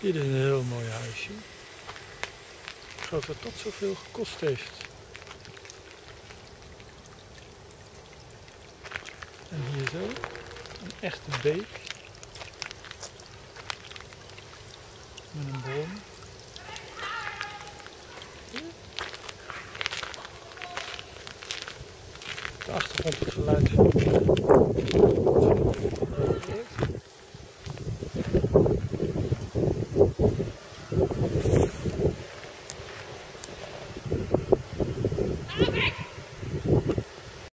Dit is een heel mooi huisje. Ik geloof dat dat zoveel gekost heeft. En hier zo, een echte beek. Met een boom. De achtergrond het geluid van